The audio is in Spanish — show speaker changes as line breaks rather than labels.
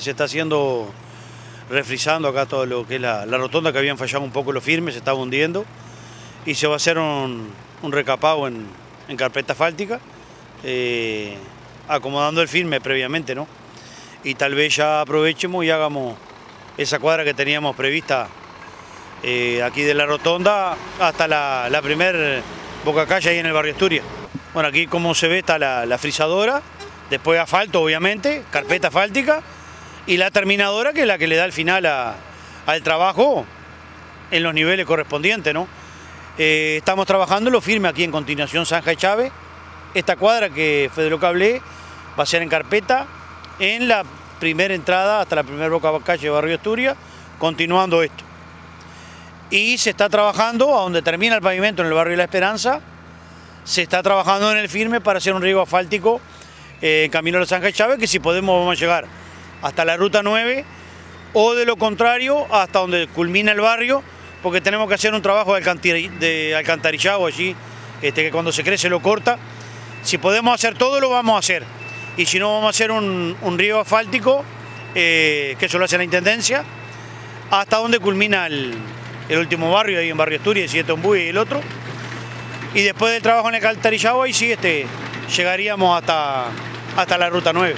Se está haciendo, refrizando acá todo lo que es la, rotonda que habían fallado un poco los firmes, se estaba hundiendo y se va a hacer un, recapado en, carpeta asfáltica, eh, acomodando el firme previamente, ¿no? Y tal vez ya aprovechemos y hagamos esa cuadra que teníamos prevista eh, aquí de la rotonda hasta la, la primer boca calle ahí en el barrio Asturias. Bueno, aquí como se ve está la, la frisadora, después asfalto obviamente, carpeta asfáltica y la terminadora que es la que le da el final al trabajo en los niveles correspondientes, ¿no? Eh, estamos trabajando lo firme aquí en continuación Sanja y Chávez. Esta cuadra que fue de lo que hablé va a ser en carpeta en la primera entrada hasta la primera boca calle de Barrio Asturias, continuando esto. Y se está trabajando, a donde termina el pavimento en el barrio de La Esperanza, se está trabajando en el firme para hacer un riego asfáltico eh, en camino a los Ángeles Chávez, que si podemos vamos a llegar hasta la ruta 9 o de lo contrario hasta donde culmina el barrio, porque tenemos que hacer un trabajo de alcantarillado allí, este, que cuando se crece lo corta. Si podemos hacer todo, lo vamos a hacer. Y si no, vamos a hacer un, riego asfáltico, eh, que eso lo hace la Intendencia, hasta donde culmina el, último barrio, ahí en Barrio Asturias, y este y el otro. Y después del trabajo en el alcantarillado, ahí sí este, llegaríamos hasta, hasta la ruta 9.